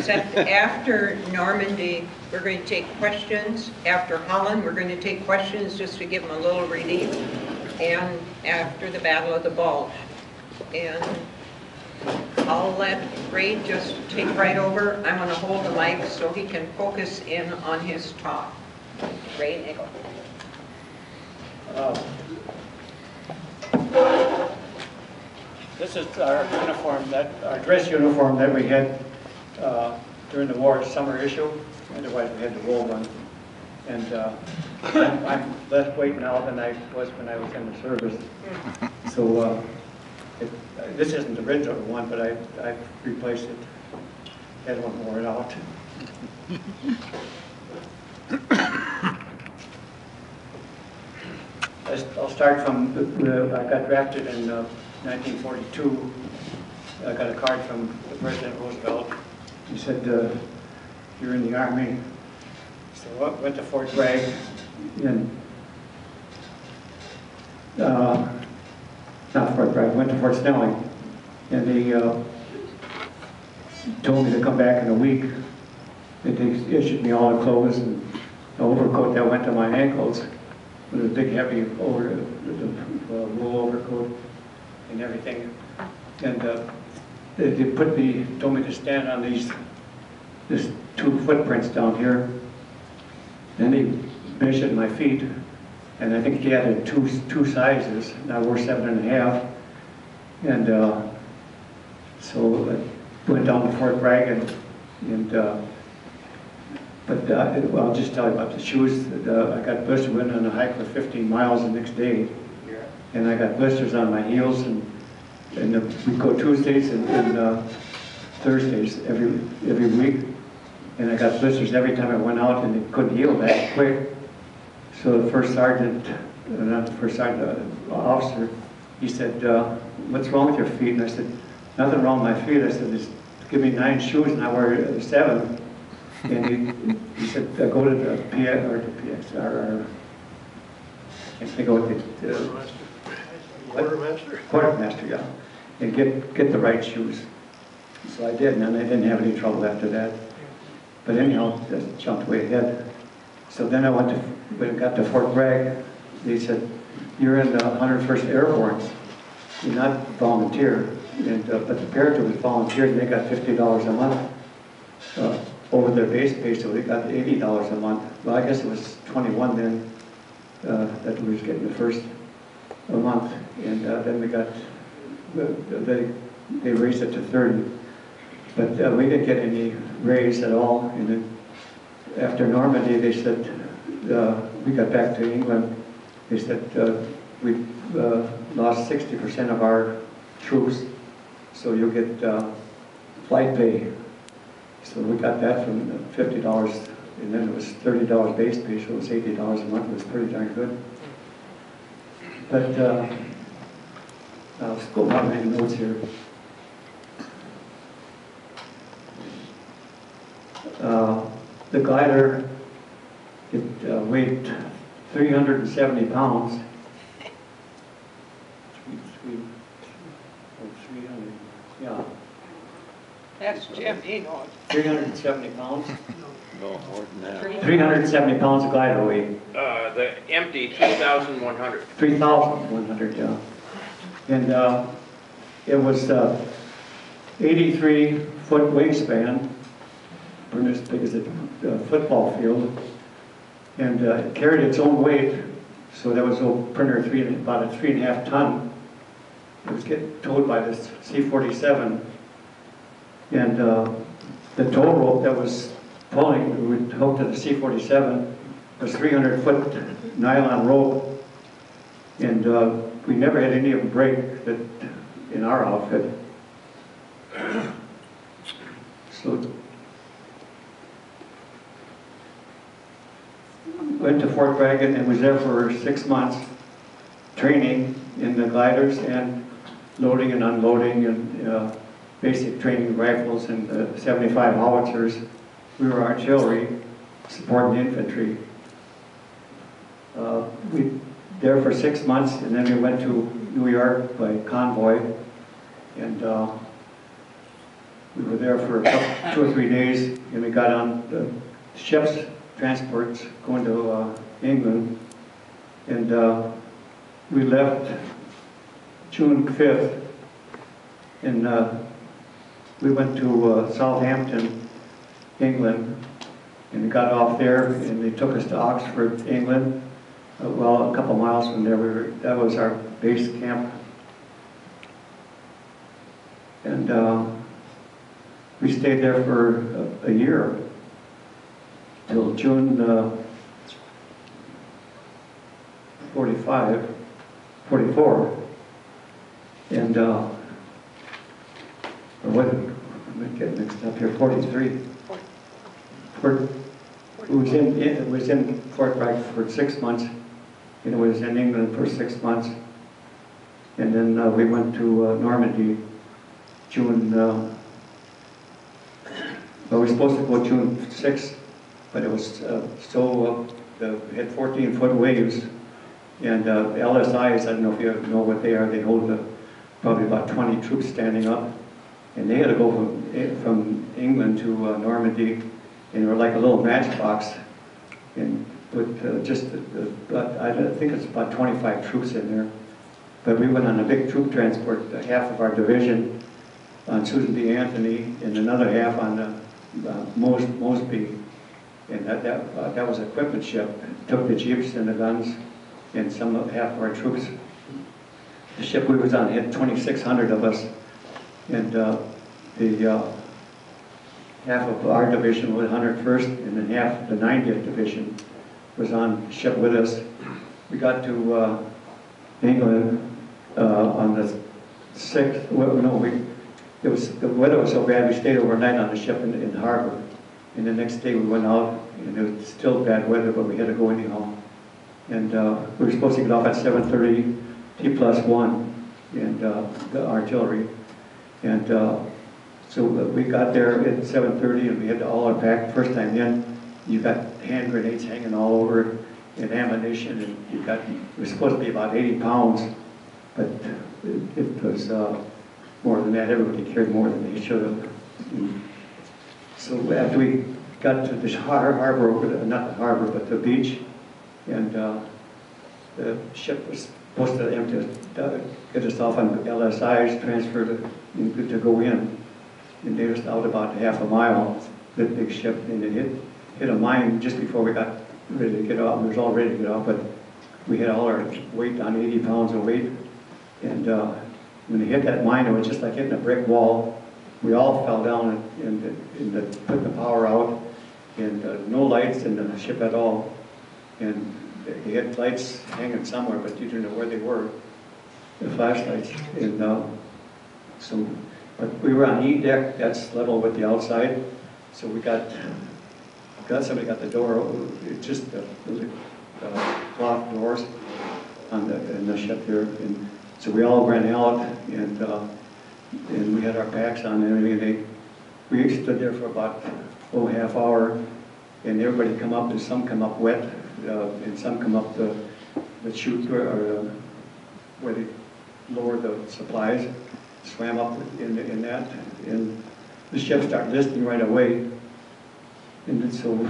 Except after Normandy, we're going to take questions. After Holland, we're going to take questions just to give them a little relief. And after the Battle of the Bulge. And I'll let Ray just take right over. I'm going to hold the mic so he can focus in on his talk. Ray Nagell. Uh, This is our uniform, that, our dress uniform that we had uh, during the war, summer issue, otherwise we had the wool one. And uh, I'm I'm less weight now than I was when I was in the service. So uh, it- this isn't the original one, but I I replaced it, had one wore it out. I'll start from, the- I got drafted in uh, 1942. I got a card from the President Roosevelt. He said, uh, "You're in the Army." So I went to Fort Bragg and, uh, not Fort Bragg, went to Fort Snelling. And they uh, told me to come back in a week. And They issued me all the clothes and the overcoat that went to my ankles with a big heavy over, the uh, wool overcoat and everything. And uh, they, they put me, told me to stand on these, this two footprints down here. Then they measured my feet, and I think he added two, two sizes, and I wore seven and a half. And uh, so I went down to Fort Bragg and, and uh, but uh, well, I'll just tell you about the shoes. Uh, I got blisters, went on a hike for 15 miles the next day, and I got blisters on my heels. And, and uh, we go Tuesdays and, and uh, Thursdays every every week, and I got blisters every time I went out, and it couldn't heal that quick. So the first sergeant, uh, not the first sergeant, uh, officer, he said, uh, "What's wrong with your feet?" And I said, "Nothing wrong with my feet." I said, "Just give me nine shoes, and I wear seven. And he, he said, uh, go to the PX, or the PX, or, I think of the, uh, Quartermaster? quartermaster, yeah, and get, get the right shoes. So I did, and then I didn't have any trouble after that. But anyhow, just jumped way ahead. So then I went to, when I got to Fort Bragg, they said, you're in the 101st Airborne, you're not volunteer. And, uh, but the paratroopers volunteered, and they got $50 a month uh, over their base pay, so they got eighty dollars a month. Well, I guess it was twenty-one then, uh, that we was getting the first a month, and uh, then we got, they, they raised it to thirty. But uh, we didn't get any raise at all, and then after Normandy, they said, uh, we got back to England, they said, uh, we uh, lost sixty percent of our troops, so you'll get uh, flight pay. So we got that from fifty dollars, and then it was thirty dollars base pay, so it was eighty dollars a month, it was pretty darn good. But, uh, I'll just go down my notes here. Uh, The glider, it uh, weighed three hundred and seventy pounds. Three, three, oh, three hundred, yeah. That's Jim Eno. 370 pounds? No, more than that. 370 pounds of glider weight, Uh, the empty, three thousand one hundred. 3,100, yeah. And uh, it was uh, 83 foot wingspan, pretty as big as a football field. And uh, it carried its own weight, so that was a printer three, about a three and a half ton. It was getting towed by this C-47. And uh, the tow rope that was pulling, we hooked to the C-47, was 300 foot nylon rope. And uh, we never had any of them break that, in our outfit. So went to Fort Bragg and was there for six months, training in the gliders and loading and unloading and uh, basic training rifles and uh, 75 howitzers. We were artillery supporting infantry. Uh, We there for six months and then we went to New York by convoy and uh, We were there for couple, two or three days, and we got on the ship's transports going to uh, England. And uh, we left June 5th, and uh, we went to uh, Southampton, England, and we got off there, and they took us to Oxford, England. Uh, Well, a couple miles from there, we were, that was our base camp. And uh, we stayed there for a- a year, till June uh, 45, 44. And, uh, what, I'm getting mixed up here, 43. Fort- It was in, it was in Fort Bragg for six months, and it was in England for six months. And then uh, we went to uh, Normandy, June, uh, well, we were supposed to go June 6th, but it was uh, so, uh, we had 14-foot waves. And uh, LSIs, I don't know if you know what they are, they hold probably about 20 troops standing up. And they had to go from, eh, from England to Normandy, and they were like a little matchbox. And with uh, just, uh, I think it's about 25 troops in there. But we went on a big troop transport, uh, half of our division on Susan B. Anthony, and another half on uh, uh, Mos- Mosby. And that, that, uh, that was equipment ship, took the jeeps and the guns, and some, of half of our troops. The ship we was on had 2,600 of us, and the, half of our division was 101st, and then half the 90th Division was on ship with us. We got to uh, England uh, on the 6th, well, no, we, it was, the weather was so bad, we stayed overnight on the ship in, in harbor. And the next day we went out, and it was still bad weather, but we had to go anyhow. And uh, we were supposed to get off at 7:30, T plus one, and uh, the artillery. And uh, so we got there at 7:30, and we had to all our packed. First time in, you got hand grenades hanging all over, and ammunition, and you got, it was supposed to be about 80 pounds, but it it was uh, more than that. Everybody carried more than they should have. So after we got to the har- harbor, over the- not the harbor, but the beach, and uh, the ship was supposed to empty, us- uh, get us off on LSIs, transfer to, to go in. And they was out about half a mile, the big ship, and it hit, hit a mine just before we got ready to get off. We was all ready to get off, but we had all our weight on 80 pounds of weight. And uh, when it hit that mine, it was just like hitting a brick wall. We all fell down and, and, and put the power out, and uh, no lights in the ship at all. And they had lights hanging somewhere, but you didn't know where they were, the flashlights. And uh, so, but we were on E deck, that's level with the outside. So we got, got somebody got the door, it just uh, those doors on the, in the ship here. And so we all ran out and, uh, and we had our packs on and everything. They, we stood there for about, oh, half hour and everybody come up, and some come up wet, uh, and some come up the, the chute or, uh, where they lower the supplies, swam up in, in that, and the ship started listing right away. And so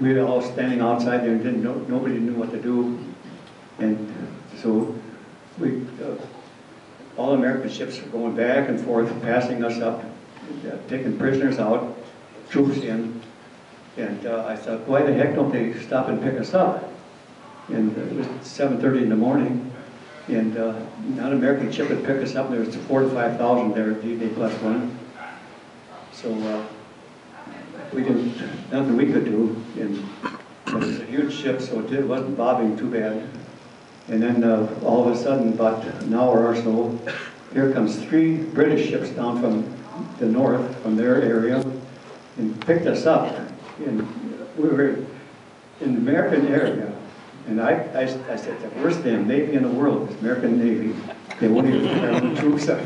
we were all standing outside there and didn't know, nobody knew what to do. And so we, uh, all American ships were going back and forth, passing us up, uh, taking prisoners out, troops in. And uh, I thought, why the heck don't they stop and pick us up? And it was 7:30 in the morning, and uh, not an American ship would pick us up. There was four to 5,000 there D-Day plus one. So uh, we didn't, nothing we could do. And it was a huge ship, so it wasn't bobbing too bad. And then uh, all of a sudden, about an hour or so, here comes three British ships down from the north, from their area, and picked us up. And we were in the American area. And I, I, I said, the worst damn Navy in the world is American Navy. They won't even own troops.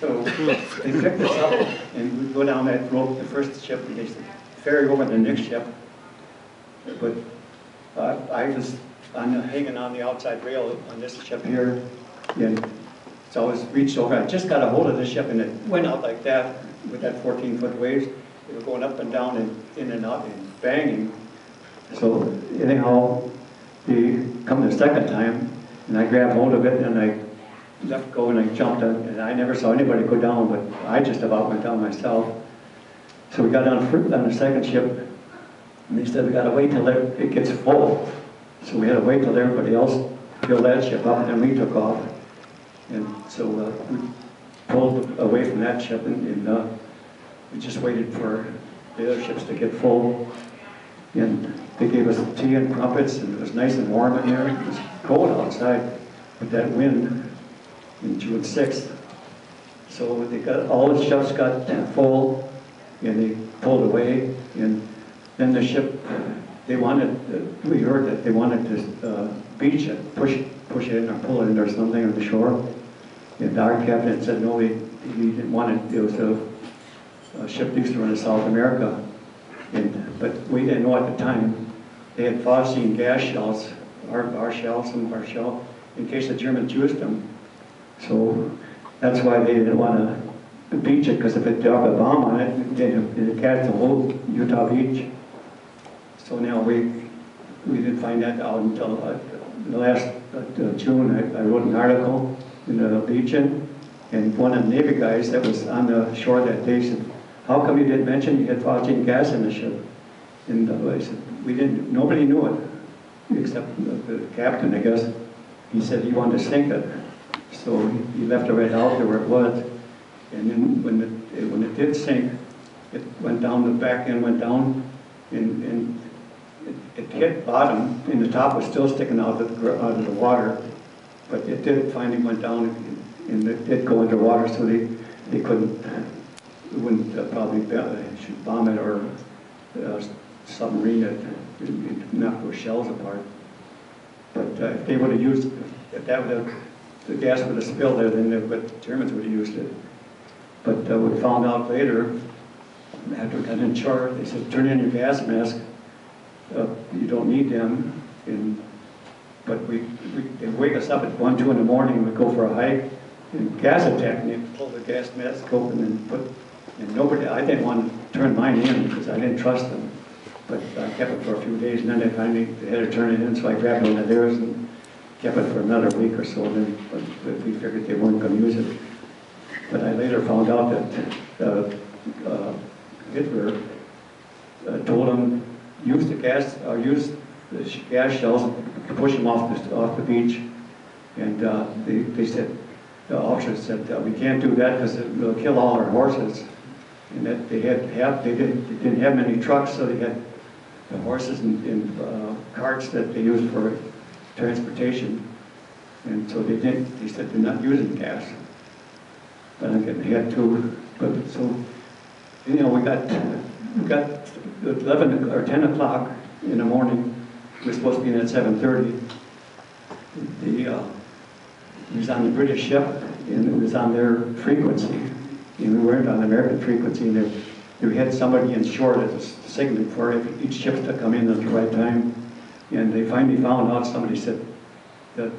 So they picked us up and we go down that rope, the first ship, and they ferry over the next ship. But uh, I was on the, hanging on the outside rail on this ship here, and so I was reached over, I just got a hold of the ship and it went out like that, with that fourteen foot waves, they were going up and down and in and out and banging. So anyhow, they come the second time, and I grabbed hold of it and I let go and I jumped and I never saw anybody go down, but I just about went down myself. So we got on, on the second ship, and they said we gotta wait till it gets full. So we had to wait till everybody else filled that ship up, and we took off. And so uh, we pulled away from that ship, and- and uh, we just waited for the other ships to get full. And they gave us tea and crumpets, and it was nice and warm in there. It was cold outside with that wind in June 6th. So they got, all the ships got full, and they pulled away, and then the ship, they wanted, uh, we heard that they wanted to uh, beach it, push, push it in or pull it in or something on the shore. And our captain said, no, he, he didn't want it, it was a, a ship used to run to South America. And, but we didn't know at the time, they had phosgene gas shells, our, our shells, some of our shell, in case the Germans used them. So that's why they didn't want to beach it, because if it dropped a bomb on it, then it'd catch the whole Utah beach. So now we, we didn't find that out until uh, the last uh, June, I, I wrote an article in the Legion, and one of the Navy guys that was on the shore that day said, how come you didn't mention you had phosgene gas in the ship? And uh, I said, we didn't, nobody knew it, except the the captain, I guess. He said he wanted to sink it. So he- he left it right out there where it was. And then when it, when it did sink, it went down, the back end went down, and, and it- it hit bottom, and the top was still sticking out of the, out of the water. But it did finally went down, and it did go underwater, so they, they couldn't, wouldn't uh, probably bomb it or uh, submarine it, It'd knock those shells apart. But uh, if they would have used, if that would have, the gas would have spilled there, then the but Germans would have used it. But uh, we found out later, after we got in charge, they said, turn in your gas mask. Uh, You don't need them. And, but we, we, they wake us up at one, two in the morning, we go for a hike, and gas attack, and they pull the gas mask open and put, and nobody, I didn't want to turn mine in because I didn't trust them. But I kept it for a few days, and then they finally, they had to turn it in, so I grabbed one of theirs and kept it for another week or so, and then we figured they weren't gonna use it. But I later found out that uh, uh, Hitler uh, told them, use the gas, or use the gas shells, to push them off the, off the beach. And uh, they, they said, the officers said, uh, we can't do that because it will kill all our horses. And that they had, have, they didn't, they didn't have many trucks, so they had the horses and, and uh, carts that they used for transportation. And so they didn't, they said they're not using gas. But I get- they had to, but so, you know, we got, we got eleven or ten o'clock in the morning, we we're supposed to be in at seven thirty. The, uh, it was on the British ship, and it was on their frequency, and we weren't on the American frequency, and they, they had somebody in shore that was signaling for each ship to come in at the right time. And they finally found out, somebody said that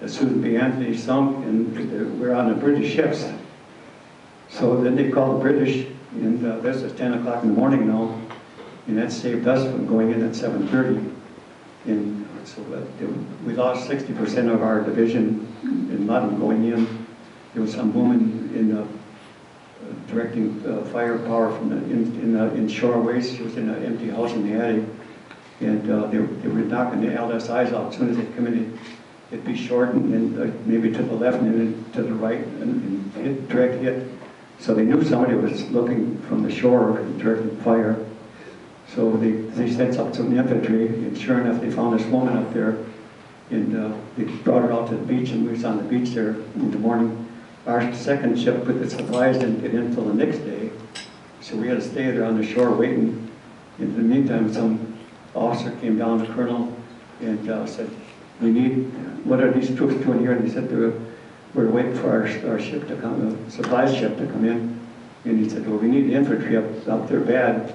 the Susan B. Anthony sunk, and we're on the British ships. So then they called the British, and uh, this is ten o'clock in the morning now, and that saved us from going in at seven thirty. And so uh, we lost sixty percent of our division in London going in. There was some woman in uh, directing uh, firepower from the, in, in, uh, in shoreways. She was in an empty house in the attic. And uh, they, were- they were knocking the LSIs out. As soon as they come in, it'd be short and uh, maybe to the left and then to the right and, and hit, direct hit. So they knew somebody was looking from the shore and directing fire. So they, they sent up some infantry, and sure enough, they found this woman up there, and uh, they brought her out to the beach, and we was on the beach there in the morning. Our second ship with the supplies didn't get in until the next day, so we had to stay there on the shore waiting. In the meantime, some officer came down, the colonel, and uh, said, we need, what are these troops doing here? And he said, they're, we're waiting for our, our ship to come, a supply ship to come in. And he said, well, we need the infantry up, up there bad.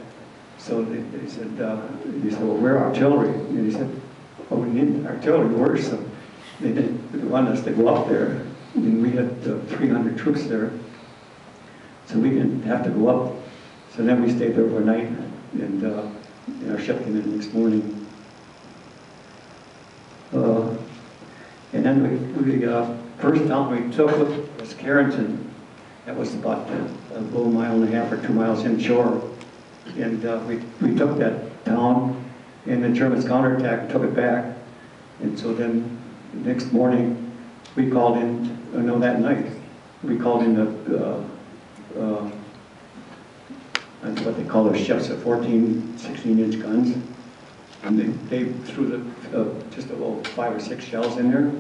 So they, they said, uh, he said, well, we're artillery. And he said, oh, we need artillery worse. So they didn't wanted us to go up there. And we had uh, 300 troops there. so we didn't have to go up. So then we stayed there overnight, and, uh, and our ship came in the next morning. Uh, And then we, we, uh, first town we took was Carentan. That was about a little mile and a half or two miles inshore. And uh, we, we took that town, and the Germans counterattacked, took it back. And so then, the next morning, we called in, uh, no, that night, we called in the, uh, uh, that's what they call those ships, the 14, 16 inch guns. And they, they threw the, uh, just about five or six shells in there,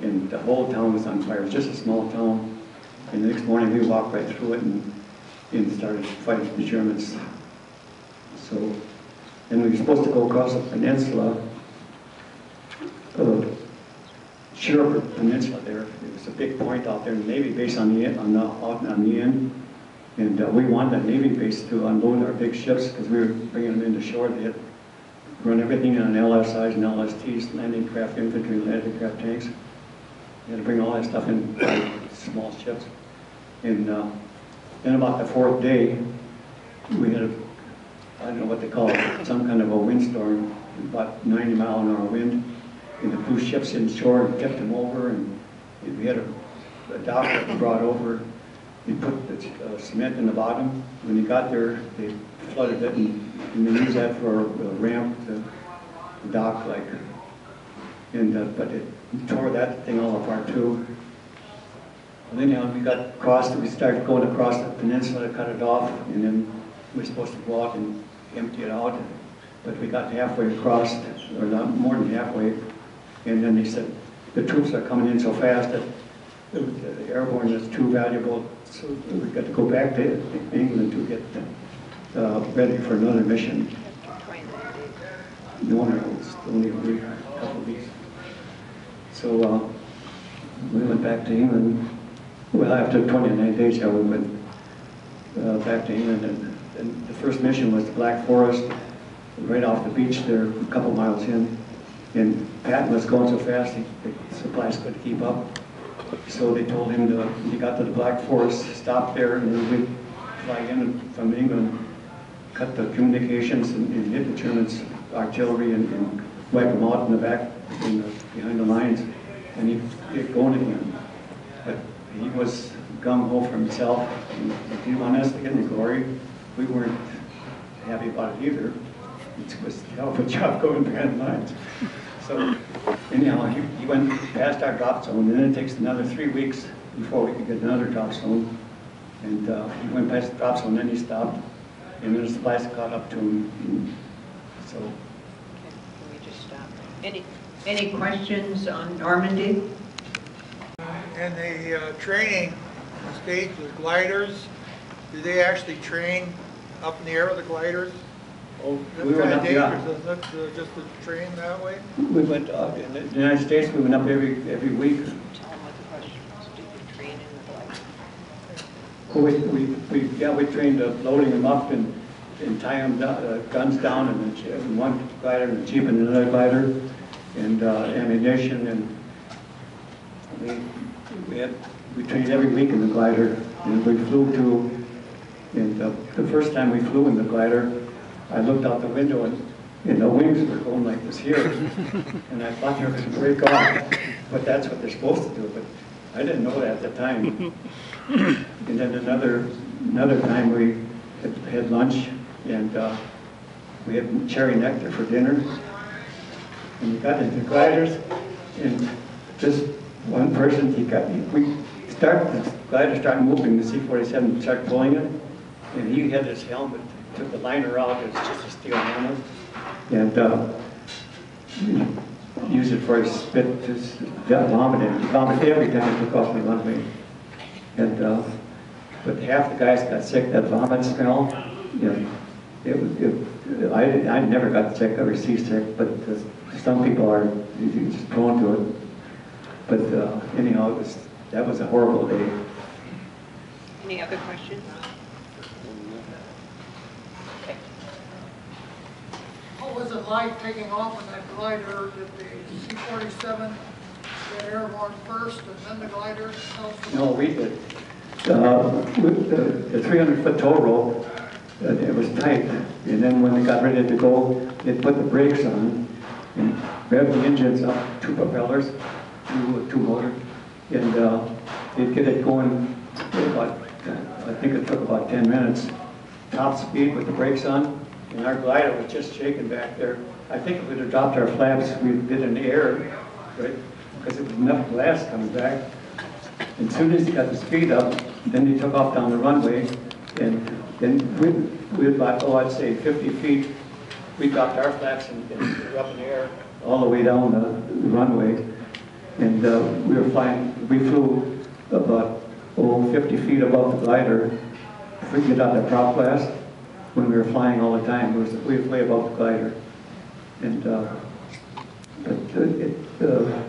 and the whole town was on fire. It was just a small town. And the next morning, we walked right through it and, and started fighting the Germans. So, and we were supposed to go across the peninsula, uh, Cherbourg Peninsula there. It was a big point out there, the Navy base on the, on the, on the end. And uh, we wanted that Navy base to unload our big ships because we were bringing them into shore. They had run everything on LSIs and LSTs, landing craft infantry, landing craft tanks. We had to bring all that stuff in small ships. And uh, then about the fourth day, we had a, I don't know what they call it, some kind of a windstorm, about 90 mile an hour wind. And the two ships in shore and kept them over and we had a, a dock brought over. We put the uh, cement in the bottom. When they got there, they flooded it and, and they used that for a ramp to dock like. And, uh, but it tore that thing all apart too. And then, we got across, we started going across the peninsula to cut it off, and then we were supposed to out and empty it out. But we got halfway across, or not, more than halfway, and then they said, the troops are coming in so fast that the airborne is too valuable, so we got to go back to England to get uh, ready for another mission. No, it was only a couple of weeks. So, uh, we went back to England, well, after 29 days, yeah, we went uh, back to England, and, and the first mission was the Black Forest, right off the beach there, a couple miles in. And Patton was going so fast, the supplies couldn't keep up. So they told him to, he got to the Black Forest, stopped there, and then we fly in from England, cut the communications and and hit the Germans' artillery and and wipe them out in the back, in the, behind the lines, and he get going again. But he was gung ho for himself, and if he wanted us to get the glory, we weren't happy about it either. It was a hell of a job going behind the lines. So anyhow, he, he went past our drop zone, and then it takes another three weeks before we could get another drop zone. And uh, he went past the drop zone, and then he stopped, and then the supplies caught up to him. So Can we just stop? Any, any questions on Normandy? And the uh, training stage with gliders, do they actually train up in the air with the gliders? Oh, That's we went kind up, of yeah. dangerous, isn't it, to- just to train that way? We went, uh, in the United States, we went up every, every week. Tell them what the question was. Did you train in the black? We, we, we, yeah, we trained up loading them up and, and tying them, down- uh, guns down and then je- and one glider and a jeep and another glider and uh, ammunition and we, we had, we trained every week in the glider and we flew to, and uh, the first time we flew in the glider, I looked out the window and, and the wings were going like this here. And I thought they were gonna break off, but that's what they're supposed to do, but I didn't know that at the time. And then another, another time we had- had lunch and uh, we had cherry nectar for dinner. And we got into gliders and just one person, he got, we start, the glider started moving, the C-47 started pulling it. And he had his helmet, took the liner out, it's just a steel helmet. And uh, used it for his spit, his vomiting. He vomited every time he took off the runway. And, uh, but half the guys got sick, that vomit smell, you know, it was, it, I, I never got sick, ever seasick, but uh, some people are just prone to it. But uh, anyhow, it was, that was a horrible day. Any other questions? Was it like taking off in that glider? Did the C-47 get airborne first and then the glider? No, we did. uh, the 300-foot tow rope, uh, it was tight. And then when they got ready to go, they put the brakes on and revved the engines up, two propellers, two, two motors. And uh, they'd get it going about, uh, I think it took about 10 minutes, top speed with the brakes on. And our glider was just shaking back there. I think if we'd have dropped our flaps, we'd been in the air, right? Because it was enough blast coming back. And soon as he got the speed up, then he took off down the runway, and then we, we about, oh, I'd say 50 feet, we dropped our flaps and, and we were up in the air all the way down the, the runway. And uh, we were flying, we flew about, oh, 50 feet above the glider. We get out that prop blast, when we were flying all the time, was, we were way above the glider. And, uh, but uh, it, uh,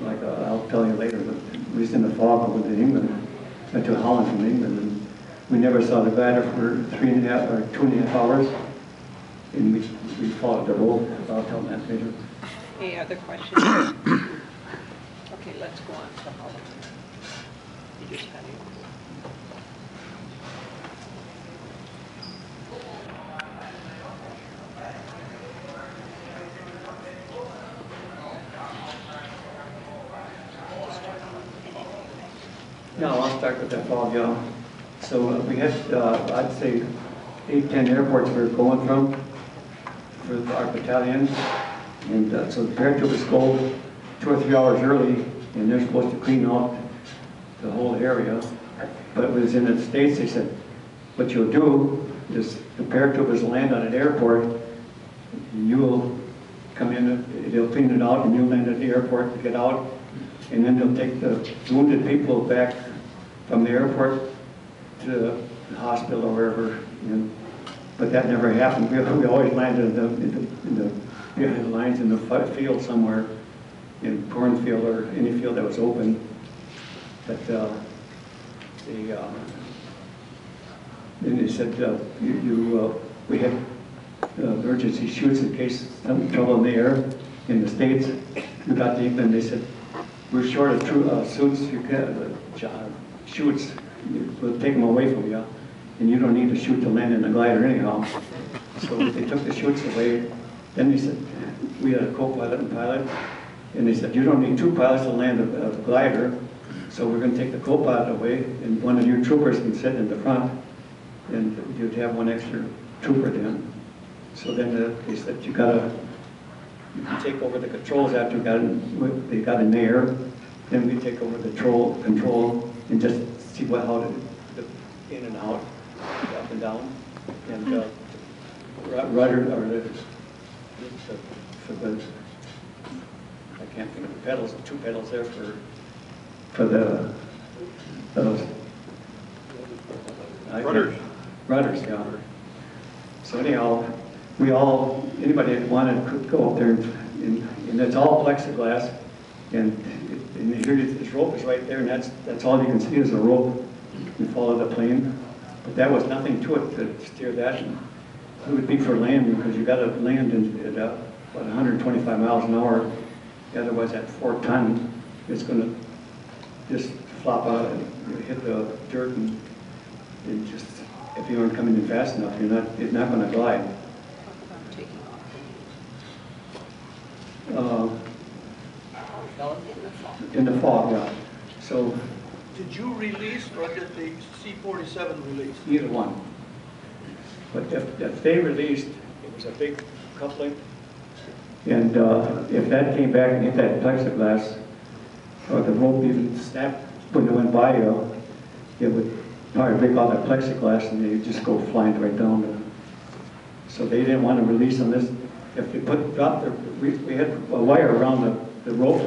like, uh, I'll tell you later, but we was in the fog over to England, went to Holland from England, and we never saw the glider for three and a half, or two and a half hours. And we, we followed the road, I'll tell that later. Any other questions? Okay, let's go on to Holland. You just had with. So uh, we had, uh, I'd say, eight, 10 airports we were going from with our battalions. And uh, so the paratroopers go two or three hours early, and they're supposed to clean out the whole area. But it was in the States, they said, what you'll do is the paratroopers land on an airport, you'll come in, they'll clean it out, and you'll land at the airport to get out, and then they'll take the wounded people back from the airport to the hospital or wherever. And, but that never happened. We, we always landed in the, in the, in the behind the lines in the field somewhere, in cornfield or any field that was open. But uh, the uh, then they said uh, you, you uh, we had uh, emergency chutes in case some trouble in the air in the states. We got to and They said we're short of true, uh, suits, you can, uh, chutes, we'll take them away from you, and you don't need to chute to land in the glider anyhow. So they took the chutes away, then they said, we had a co-pilot and pilot, and they said, you don't need two pilots to land a, a glider, so we're gonna take the co-pilot away, and one of your troopers can sit in the front, and you'd have one extra trooper then. So then uh, they said, you gotta you can take over the controls after you got in, they got in there, then we take over the control, control and just see what, how to, the in and out, up and down. And, uh, rudder, or the, the- for the, I can't think of the pedals, two pedals there for, for the, those. I can't- Rudders. Rudders, yeah. So anyhow, we all, anybody that wanted could go up there and, and it's all plexiglass. And, and here, this rope is right there and that's, that's all you can see is a rope. You follow the plane. But that was nothing to it to steer that. It would be for landing because you gotta land in, at uh, about 125 miles an hour. Otherwise at four ton, it's gonna just flop out and hit the dirt and, and just, if you aren't coming in fast enough, you're not, it's not gonna glide. I'm taking off. Uh, In the fall. Fog, yeah. So Did you release or did the C-47 release? either one. But if, if they released, it was a big coupling. And uh, if that came back and hit that plexiglass, or the rope even snapped when it went by you, it would probably break all that plexiglass and they'd just go flying right down. the- So they didn't want to release on this. If they put, dropped the, we, we had a wire around the, the rope,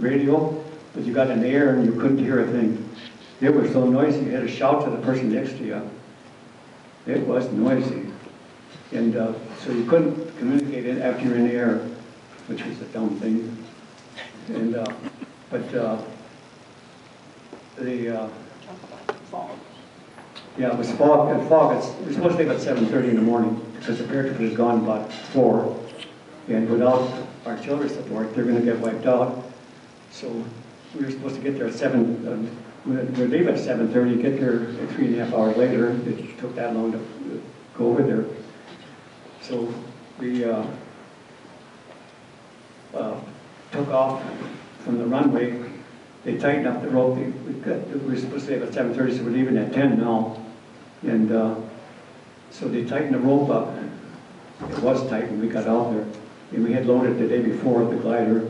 radio, but you got in the air and you couldn't hear a thing. It was so noisy, you had to shout to the person next to you. It was noisy. And uh, so you couldn't communicate it after you're in the air, which was a dumb thing. And, uh, but uh, the, uh, about fall. yeah, it was fog, and fog, it's, we're supposed to leave at seven thirty in the morning, because the paratrooper is gone about four. And without artillery support, they're gonna get wiped out. So we were supposed to get there at seven, um, we we leave at seven thirty, get there three and a half hours later, it took that long to go over there. So we, uh, uh, took off from the runway, they tightened up the rope, we got, we were supposed to leave at seven thirty, so we're leaving at ten now. And, uh, so they tightened the rope up, it was tight when we got out there, and we had loaded the day before the glider.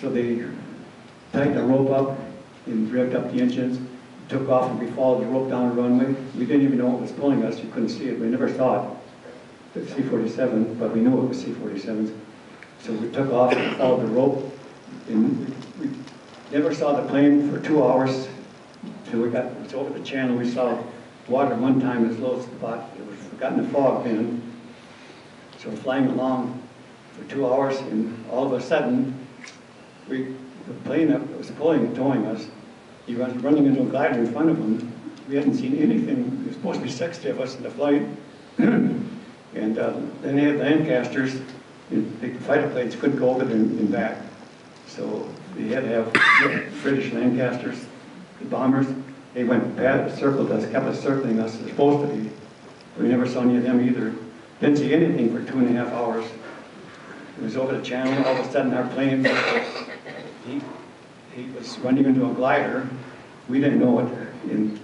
So they tightened the rope up and revved up the engines, took off and we followed the rope down the runway. We didn't even know what was pulling us, you couldn't see it, we never saw it, the C-47, but we knew it was C-47s. So we took off and followed the rope, and we never saw the plane for two hours till we got, it's over the channel, we saw water one time as low as about, it was, got in the fog then. So flying along for two hours, and all of a sudden, we, the plane that was pulling and towing us, he was running into a glider in front of him. We hadn't seen anything, It was supposed to be sixty of us in the flight. And uh, then they had Lancasters, the fighter planes couldn't go over there and back. So they had to have British Lancasters, the bombers, they went past, circled us, kept us circling us, they're supposed to be. We never saw any of them either. Didn't see anything for two and a half hours. It was over the channel, all of a sudden our plane, he, he was running into a glider. We didn't know it, and,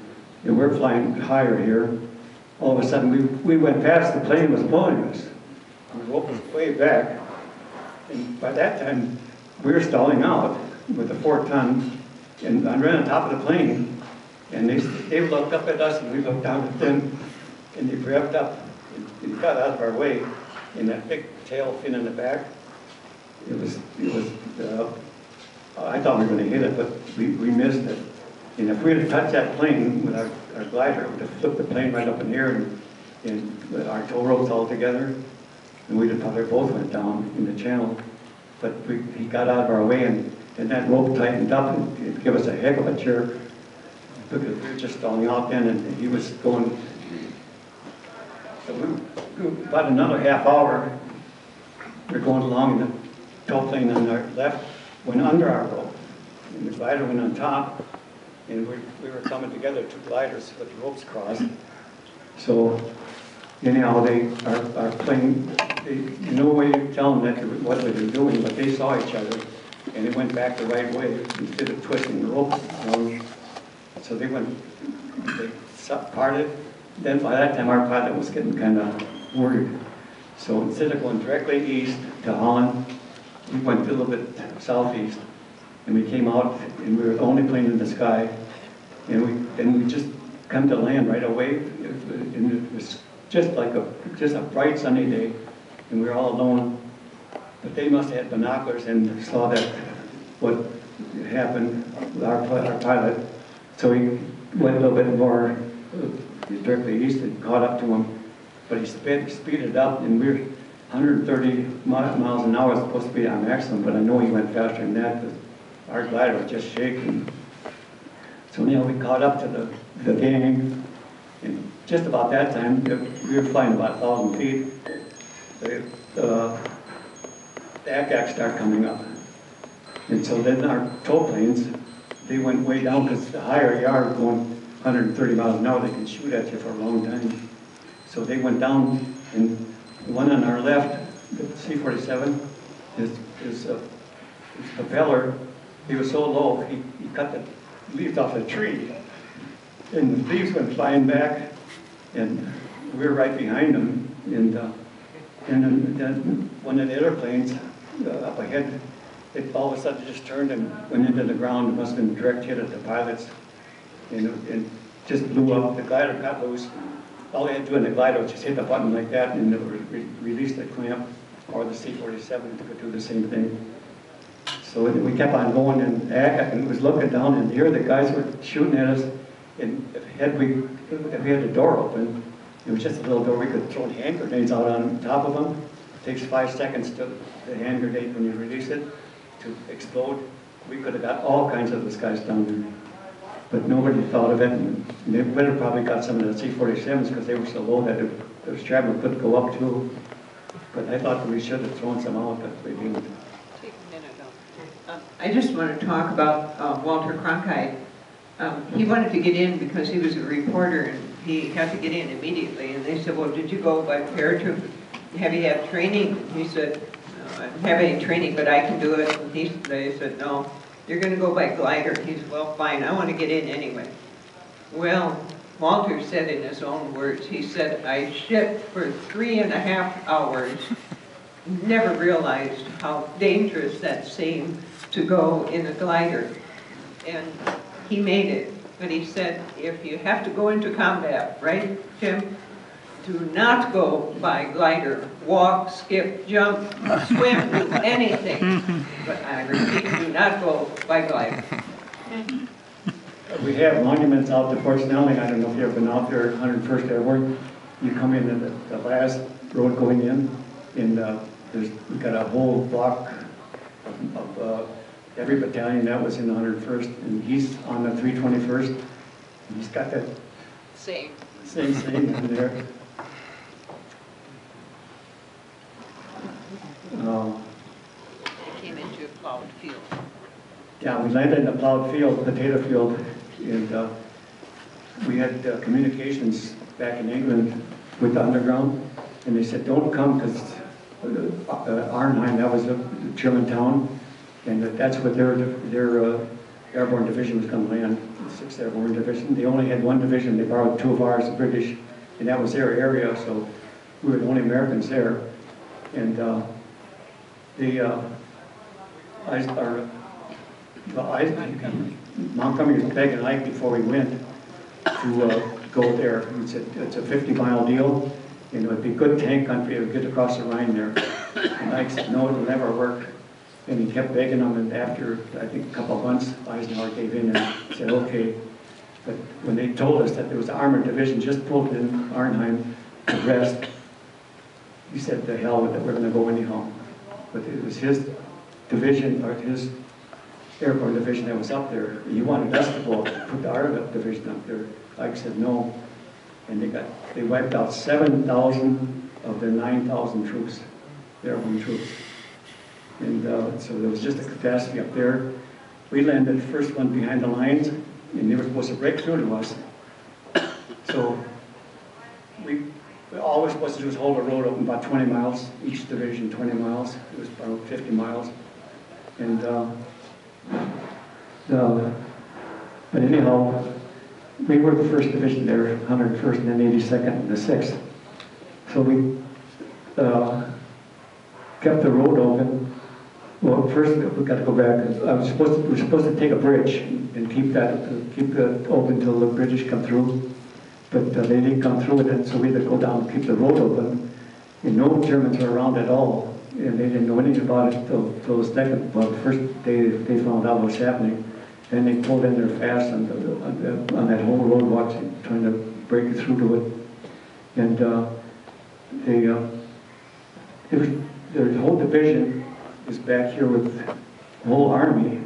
and we're flying higher here. All of a sudden, we, we went past, the plane was pulling us. Rope was way back, and by that time, we were stalling out with the four ton, and I ran on top of the plane, and they, they looked up at us, and we looked down at them, and they revved up, and and got out of our way, in that big tail fin in the back. It was, it was, uh, I thought we were gonna hit it, but we, we missed it. And if we had touched that plane with our, our glider, it would have flipped the plane right up in the air and, and our tow ropes all together, and we'd have probably both went down in the channel. But we, he got out of our way and, and that rope tightened up and it gave us a heck of a jerk. Because we were just stalling out then and he was going, we, we- about another half hour, we're going along and the tow plane on our left went under our rope. And the glider went on top and we, we were coming together, two gliders with the ropes crossed. So anyhow, they, our, our plane, they, no way to tell them that, they what they were doing, but they saw each other and it went back the right way instead of twisting the rope around. Um, so they went, they parted. Then by that time, our pilot was getting kind of worried. So instead of going directly east to Holland, we went a little bit southeast. And we came out and we were only plane in the sky. And we, and we just come to land right away. And it was just like a, just a bright sunny day. And we were all alone. But they must have had binoculars and saw that, what happened with our, our pilot. So he went a little bit more uh, directly east and caught up to him. But he sped, speeded up and we were 130 miles an hour, is supposed to be our maximum, but I know he went faster than that because our glider was just shaking. So anyhow, we caught up to the, the gang and just about that time, we were flying about 1,000 feet. The, uh, the ack-ack started coming up. And so then our tow planes, they went way down because the higher you are going 130 miles an hour, they can shoot at you for a long time. So they went down and the one on our left, the C-47, his, his, uh, his propeller, he was so low, he, he cut the leaves off a tree. And the leaves went flying back and we were right behind him. And, uh, and then, one of the airplanes uh, up ahead, it all of a sudden just turned and went into the ground. It must have been a direct hit at the pilots. And and just blew up. The glider got loose. All they had to do in the glider was just hit the button like that and it would re- release the clamp. Or the C-47 could do the same thing. So we kept on going and and was looking down and here the guys were shooting at us. And if had we, if we had the door open, it was just a little door, we could throw hand grenades out on top of them. It takes five seconds to, the hand grenade, when you release it, to explode. We could have got all kinds of those guys down there. But nobody thought of it, and they would have probably got some of the C-47s because they were so low that it- the shrapnel could go up too. But I thought we should have thrown some out, but we didn't. Um, I just want to talk about uh, Walter Cronkite. Um, He wanted to get in because he was a reporter and he had to get in immediately. And they said, well, did you go by paratroop? Have you had training? He said, "No, I don't have any training, but I can do it. And he, they said, no, you're gonna go by glider. He well, fine, I want to get in anyway. Well, Walter said in his own words, he said, I shipped for three and a half hours, never realized how dangerous that seemed to go in a glider. And he made it, but he said, if you have to go into combat, right, Jim? Do not go by glider, walk, skip, jump, swim, do anything. But I repeat, do not go by glider. We have monuments out to Fort Snelling, I don't know if you've ever been out there, 101st Airborne. You come in at the, the last road going in, and, uh, there's, we've got a whole block of, of, uh, every battalion that was in the 101st, and he's on the 321st. And He's got that Same. same thing in there. Um, Came into a plowed field. Yeah, we landed in a plowed field, potato field, and uh, we had uh, communications back in England with the underground, and they said, don't come, because Arnhem, that was a German town, and that- that's what their, their uh, airborne division was gonna land, the Sixth Airborne Division. They only had one division, they borrowed two of ours, the British, and that was their area, so we were the only Americans there. And uh, the, uh, I, our, well, I, Montgomery was begging Ike before we went to uh, go there. He said, it's a 50-mile deal, and it would be good tank country, would get across the Rhine there. And Ike said, no, it'll never work. And he kept begging them, and after, I think, a couple of months, Eisenhower gave in and said, okay. But when they told us that there was an armored division just pulled in Arnhem to rest, he said, the hell with it, we're gonna go anyhow. But it was his division, or his airborne division that was up there. He wanted us to put the our division up there. Ike said no. And they got, they wiped out seven thousand of their nine thousand troops, airborne troops. And, uh, so there was just a catastrophe up there. We landed the first one behind the lines, and they were supposed to break through to us. So, we all we're supposed to do is hold the road open about twenty miles, each division twenty miles. It was about fifty miles. And, uh, the, but anyhow, we were the first division there, 101st and then 82nd and the 6th. So we uh, kept the road open. Well, first we got to go back. I was supposed to, we were supposed to take a bridge and keep that, keep it open until the British come through. But uh, they didn't come through it, so we had to go down and keep the road open. And no Germans were around at all, and they didn't know anything about it till, the second, well, the first day they found out what was happening. Then they pulled in there fast on, the, on, the, on that whole road, watching, trying to break through to it. And uh, they, uh, was, their whole division is back here with the whole army.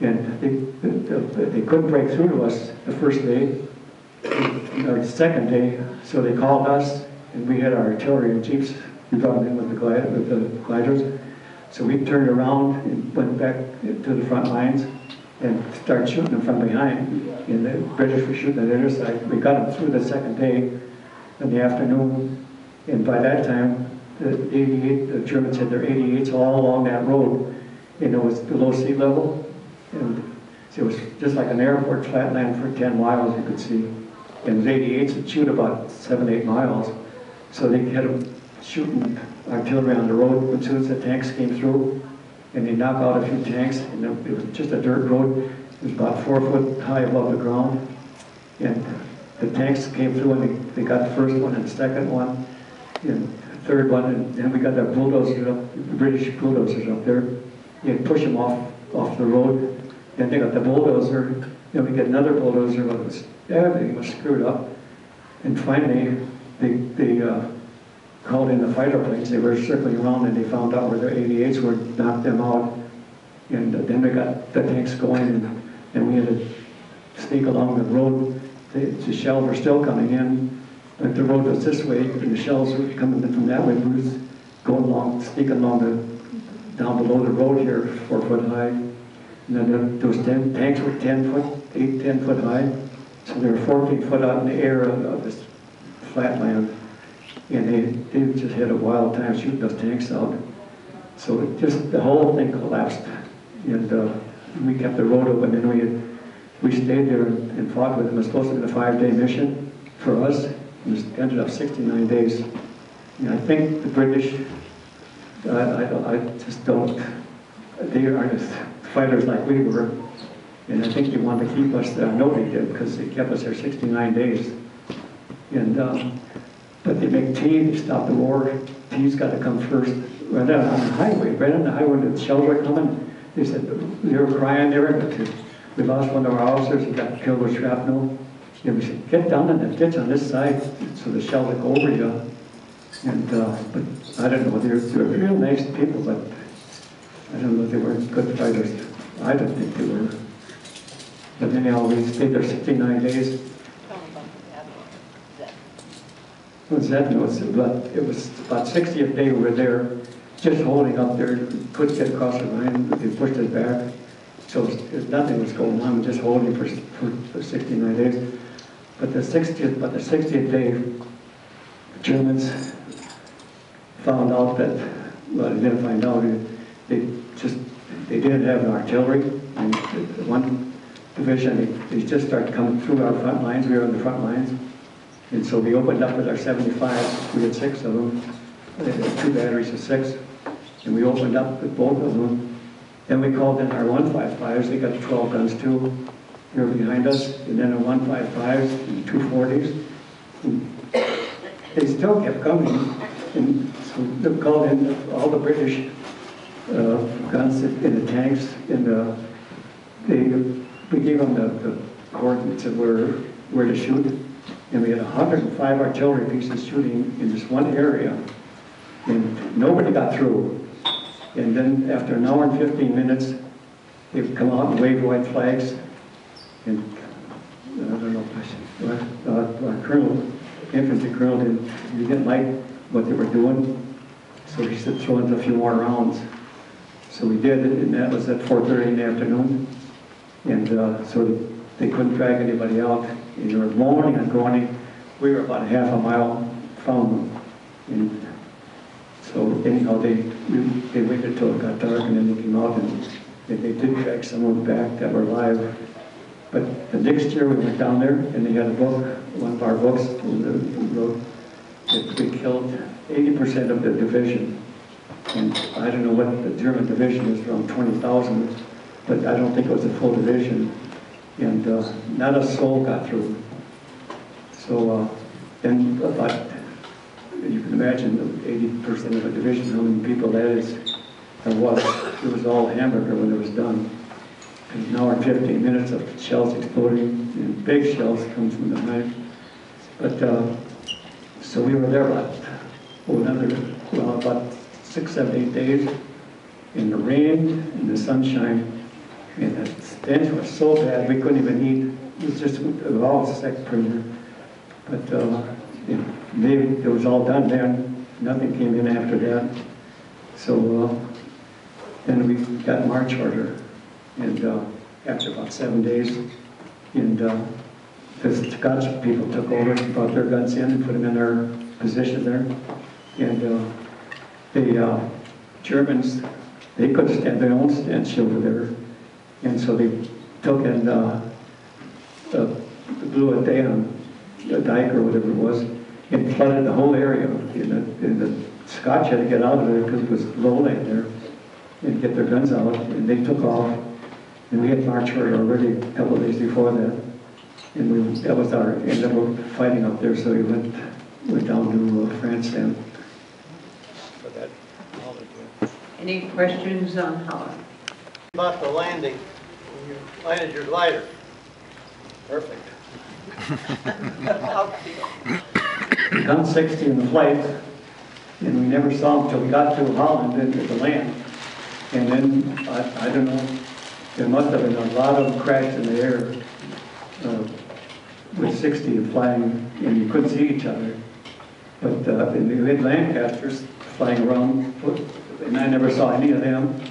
And they, they, they couldn't break through to us the first day, the second day, so they called us, and we had our artillery and jeeps, we brought them in with the with the gliders. So we turned around and went back to the front lines and started shooting them from behind. And the British were shooting at the other side. We got them through the second day in the afternoon. And by that time, the 88, the Germans had their 88s all along that road. And it was below sea level. And so it was just like an airport flatland for 10 miles, you could see. And the 88s would shoot about seven, eight miles. So they had them shooting artillery on the road as soon as the tanks came through. And they knocked out a few tanks, and it was just a dirt road. It was about four foot high above the ground. And the tanks came through, and they, they got the first one and the second one, and the third one, and then we got the bulldozers up, the British bulldozers up there. You'd push them off, off the road. Then they got the bulldozer, then we got another bulldozer, but it was, everything was screwed up. And finally, they, they, uh, called in the fighter planes, they were circling around and they found out where their 88s were, knocked them out. And then they got the tanks going and, and we had to sneak along the road. The, the shells were still coming in, but the road was this way and the shells were coming in from that way. We was going along, sneaking along the, down below the road here, four foot high. And then those ten, tanks were ten foot eight, 10 foot high. So they were 14 foot out in the air of of this flat land. And they, they just had a wild time shooting those tanks out. So it just, the whole thing collapsed. And uh, we kept the road open and we, we stayed there and fought with them. It was supposed to be a five-day mission for us. It ended up 69 days. And I think the British, I, I I just don't, they aren't as fighters like we were. And I think they wanted to keep us there. I know they did because they kept us there 69 days. And, um, but they make tea, they stop the war. Tea's got to come first. Right on on the highway, right on the highway, when the shells were coming, they said, they were crying there, we lost one of our officers, he got killed with shrapnel. And we said, get down in the ditch on this side so the shell would go over you. And, uh, but I don't know, they're, they're real nice people, but I don't know if they were good fighters. I don't think they were. But anyhow, we stayed there 69 days. What's that? No, it's about, it was about 60th day we were there, just holding up there, couldn't get across the line, they pushed us back. So it- nothing was going on, just holding for, for for 69 days. But the 60th, but the 60th day, Germans found out that, well, they didn't find out, they- they just, they didn't have an artillery. And one division, they, just started coming through our front lines, we were on the front lines. And so we opened up with our 75s, we had six of them, uh, two batteries of six, and we opened up with both of them. Then we called in our 155s, they got 12 guns too, they were behind us, and then our 155s and 240s. And They still kept coming, and so they called in all the British uh, guns in the tanks, and uh, they, we gave them the the coordinates of where, where to shoot. And we had 105 artillery pieces shooting in this one area, and nobody got through. And then after an hour and 15 minutes, they'd come out and wave white flags. And I don't know, if I should- uh, our colonel, infantry colonel, didn't, he didn't like what they were doing. So he said, throw in a few more rounds. So we did, and that was at 4:30 in the afternoon. And uh, so they couldn't drag anybody out. And they were moaning and groaning. We were about half a mile from them. And so anyhow, they, they waited till it got dark and then they came out and they they did drag some of back that were alive. But the next year we went down there and they had a book, one of our books, wrote that we killed 80% of the division. And I don't know what the German division is, around 20,000, but I don't think it was a full division. And uh, not a soul got through. So, uh, and about, you can imagine, 80% of a division, how many people that is, there was. It was all hamburger when it was done. And an hour and 15 minutes of shells exploding, and big shells come from the behind. But, uh, so we were there about, oh, another, well, about six, seven, eight days in the rain, in the sunshine, and the stench was so bad, we couldn't even eat. It was just, was all sick prisoner. But, uh, it, they, it was all done then, nothing came in after that. So, uh, then we got march order, and, uh, after about seven days, and, uh, the Scotch people took over, brought their guns in and put them in their position there. And uh, the uh, Germans, they couldn't stand their own stench over there. And so they took and uh, uh, blew a dam, a dike or whatever it was, and flooded the whole area. And the, and the Scotch had to get out of there because it was lowland there and get their guns out. And they took off. And we had march order already a couple of days before that. And we, that was our, ended up fighting up there, so we went, went down to uh, France then. For that, all. Any questions on Holland? About the landing, when you landed your glider. Perfect. Gun 60 in the flight, and we never saw them until we got to Holland and at the land. And then, I, I don't know, there must have been a lot of crashed in the air uh, with 60 flying, and you couldn't see each other. But, uh, we had Lancasters flying around, and I never saw any of them.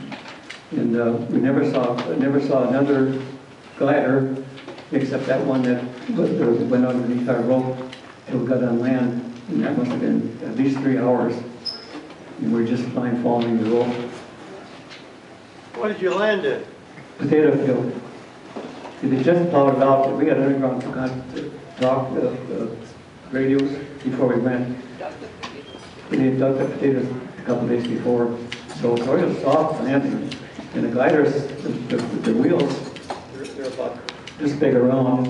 And uh, we never saw, never saw another glider except that one that went went underneath our rope till we got on land, and that must have been at least three hours. And we're just fine following the rope. What did you land in? Potato field. They just plowed it out, we had underground rock, uh, uh, radios before we went. We had dug the potatoes a couple days before, so it's real soft landing. And the gliders, the, the the wheels, they're, they're about this big around,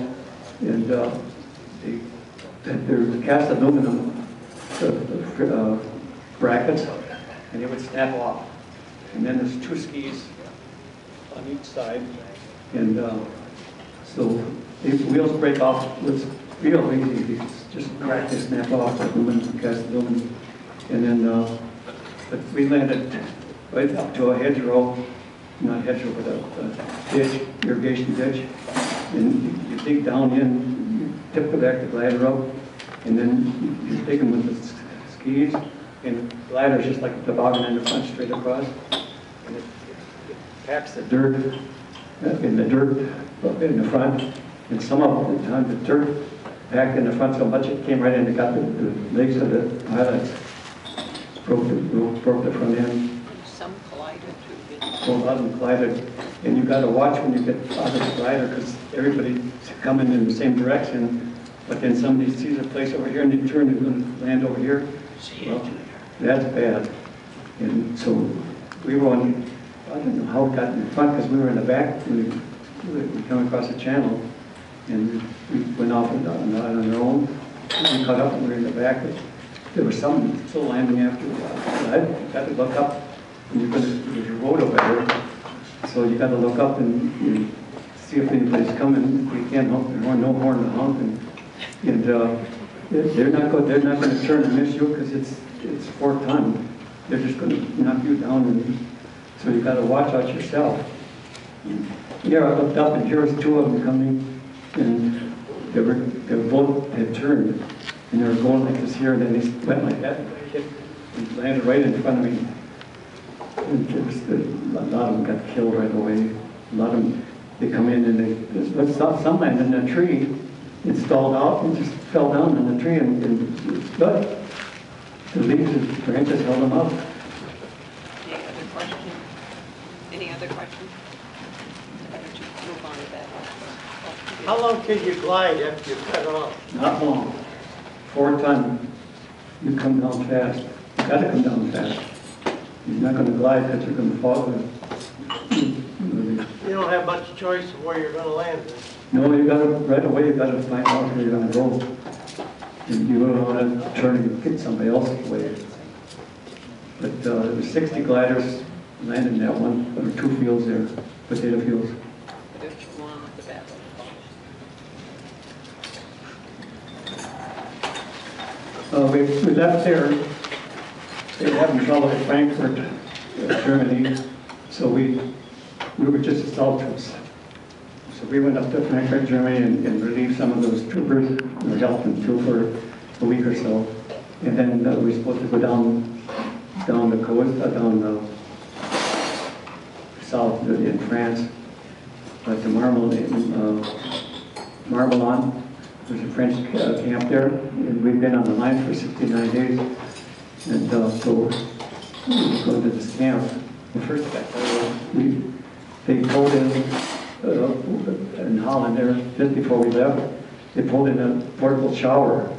and, uh, they, they're cast aluminum, uh, uh, brackets, and they would snap off. And then there's two skis on each side, and, uh, so the wheels break off, it's real easy, just crack, they snap off, like aluminum, cast aluminum. And then, uh, but we landed right up to a hedgerow, not hedgerow, over a ditch, irrigation ditch. And you- dig down in, you tip the back the glider up, and then you dig them with the skis, and the glider's just like a toboggan in the front, straight across. And it it packs the dirt, uh, in the dirt in the front, and some of the time the dirt packed in the front so much it came right in and got the the legs of the pilots. Broke the, broke the front end, pulled out and collided. And you gotta watch when you get out of the glider, because everybody's coming in the same direction. But then somebody sees a place over here and they turn, they're gonna land over here. Well, That's bad. And so we were on, I don't know how it got in front, because we were in the back, we, we come across the channel, and we went off and on on our own. We caught up and we were in the back, but there was some still landing after a while. I had to look up, and you're gonna, there's a road over there, so you gotta look up and you see if anybody's coming. We can't honk, there's no horn to honk, and, and, uh, they're not go, they're not gonna turn and miss you, because it's, it's four ton. They're just gonna knock you down, and so you gotta watch out yourself. Yeah, I looked up and here was two of them coming, and they were, they both had turned, and they were going like this here, and then they went like that, and landed right in front of me. And it was, a lot of them got killed right away. A lot of them, they come in and they, but some, some landed in a tree, it stalled out and just fell down in the tree and, and, but the leaves and branches held them up. Any other question? Any other questions? Why don't you move on to that? How long can you glide after you cut off? Not long. Four ton, you come down fast. You gotta come down fast. You're not gonna glide because you're gonna fall. You don't have much choice of where you're gonna land. No, you gotta, right away, you gotta find out where you're gonna go. And you don't wanna turn and get somebody else's way. But, uh, there were sixty gliders landed in that one, there were two fields there, potato fields. Which one of the battle? Uh, we, we left there, they were having trouble at Frankfurt, uh, Germany, so we, we were just assaulters. So we went up to Frankfurt, Germany and, and relieved some of those troopers, we helped them too for a week or so. And then uh, we were supposed to go down, down the coast, uh, down the south in France, but the Marmel, uh, Mourmelon, there's a French uh, camp there, and we've been on the line for 69 days. And uh, so we go to this camp. The first uh, we, they pulled in, uh, in Holland there, just before we left, they pulled in a portable shower.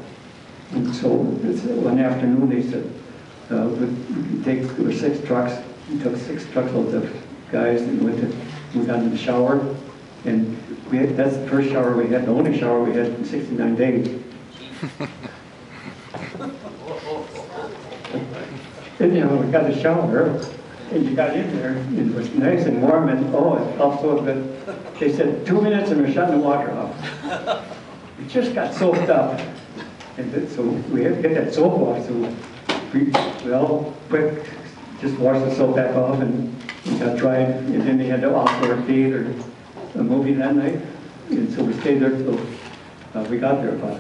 And so one afternoon, they said, uh, we we take, there were six trucks, we took six truckloads of guys and went to, we got in the shower. And we had, that's the first shower we had, the only shower we had in 69 days. You know, we got a shower, and you got in there, and it was nice and warm, and oh, it felt so good. They said, two minutes and we're shutting the water off. We just got soaked up. And so we had to get that soap off, so we, we all quick, just washed the soap back off and we got dried. And then they had to offer a theater, a movie that night. And so we stayed there till, uh, we got there about,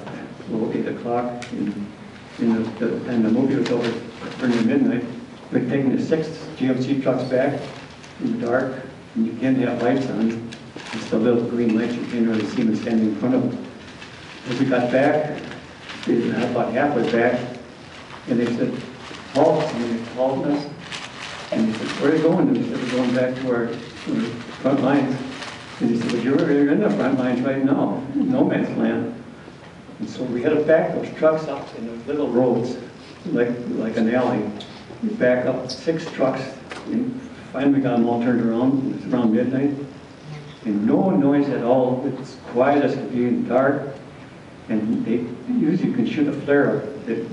well, eight o'clock. And, and the, the- and the movie was over during midnight. We'd taken the six GMC trucks back in the dark, and you can't have lights on. It's the little green lights, you can't really see them standing in front of them. As we got back, we were about halfway back, and they said, halt, and they called us. And he said, where are you going? And we said, we're going back to our to our front lines. And he said, but you're, you're in the front lines right now, no man's land. And so we had to back those trucks up in those little roads, like, like an alley. We back up six trucks, and finally got them all turned around, it's around midnight. And no noise at all, it's quiet as could be and dark. And they usually can shoot a flare, They-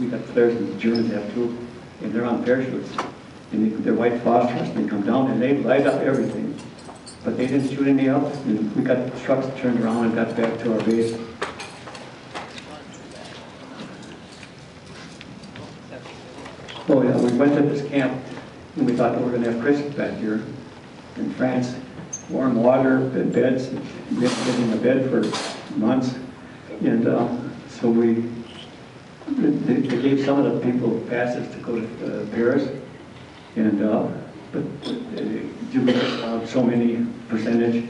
we got flares and the Germans have too, and they're on parachutes. And they- they're white phosphorus, and they come down and they light up everything. But they didn't shoot any up, and we got the trucks turned around and got back to our base. Oh, yeah, we went to this camp, and we thought we were gonna have Christmas back here in France. Warm water, bed- beds, we had been in the bed for months. And, uh, so we, they, they gave some of the people passes to go to uh, Paris. And, uh, but they do uh, so many percentage.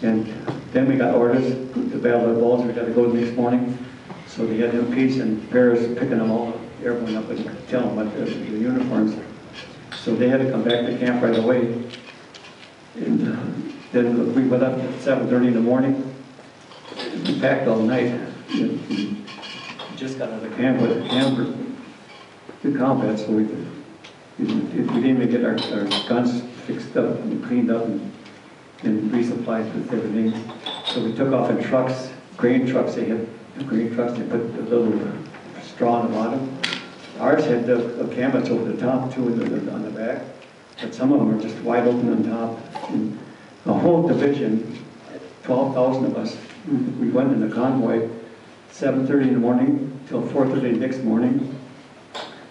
And then we got orders, the Battle of the Bulge, we got to go the next morning. So they had them piece and Paris picking them all, everyone up and tell them what the the uniforms. So they had to come back to camp right away. And uh, then we went up at seven thirty in the morning. We packed all night. and Just got out of camp with a camper, to combat, so we, we didn't even get our, our guns fixed up and cleaned up and, and resupplied with everything. So we took off in trucks, grain trucks, they had grain trucks, they put a little straw on the bottom. Ours had the, the over the top too, and the- on the back, but some of them are just wide open on top. And The whole division, twelve thousand of us, we we went in a convoy, seven thirty in the morning till four thirty the next morning,